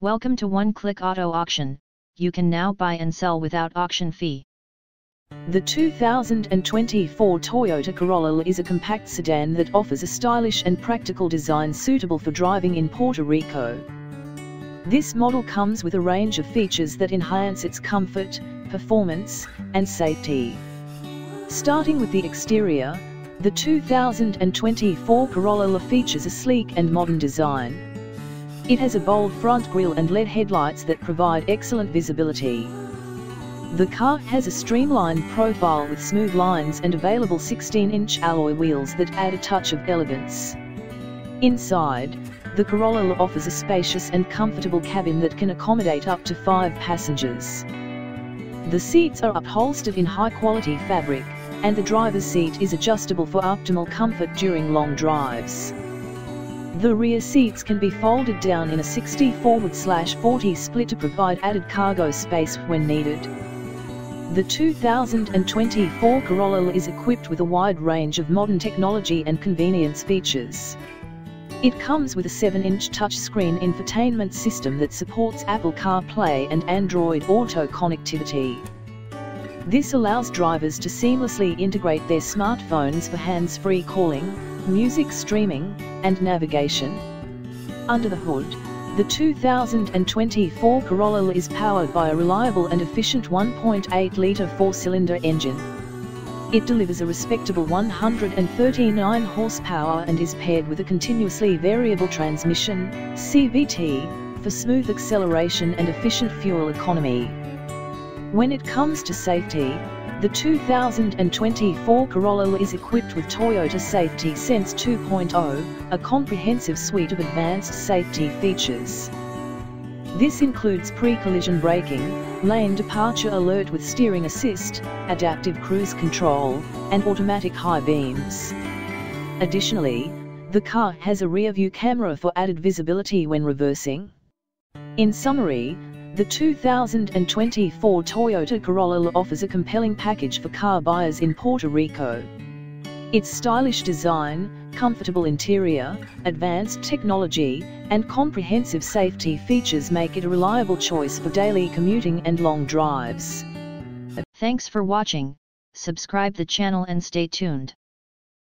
Welcome to One Click Auto Auction, you can now buy and sell without auction fee. The 2024 Toyota Corolla is a compact sedan that offers a stylish and practical design suitable for driving in Puerto Rico. This model comes with a range of features that enhance its comfort, performance, and safety. Starting with the exterior, the 2024 Corolla features a sleek and modern design. It has a bold front grille and LED headlights that provide excellent visibility. The car has a streamlined profile with smooth lines and available 16-inch alloy wheels that add a touch of elegance. Inside, the Corolla offers a spacious and comfortable cabin that can accommodate up to five passengers. The seats are upholstered in high-quality fabric, and the driver's seat is adjustable for optimal comfort during long drives. The rear seats can be folded down in a 60 forward slash 40 split to provide added cargo space when needed. The 2024 Corolla is equipped with a wide range of modern technology and convenience features. It comes with a 7-inch touchscreen infotainment system that supports Apple CarPlay and Android Auto connectivity. This allows drivers to seamlessly integrate their smartphones for hands-free calling, music streaming, and navigation. Under the hood, the 2024 Corolla is powered by a reliable and efficient 1.8-litre four-cylinder engine. It delivers a respectable 139 horsepower and is paired with a continuously variable transmission, CVT, for smooth acceleration and efficient fuel economy. When it comes to safety, the 2024 Corolla is equipped with Toyota Safety Sense 2.0, a comprehensive suite of advanced safety features. This includes pre-collision braking, lane departure alert with steering assist, adaptive cruise control, and automatic high beams. Additionally, the car has a rear-view camera for added visibility when reversing. In summary, the 2024 Toyota Corolla offers a compelling package for car buyers in Puerto Rico. Its stylish design, comfortable interior, advanced technology, and comprehensive safety features make it a reliable choice for daily commuting and long drives. Thanks for watching, subscribe the channel and stay tuned.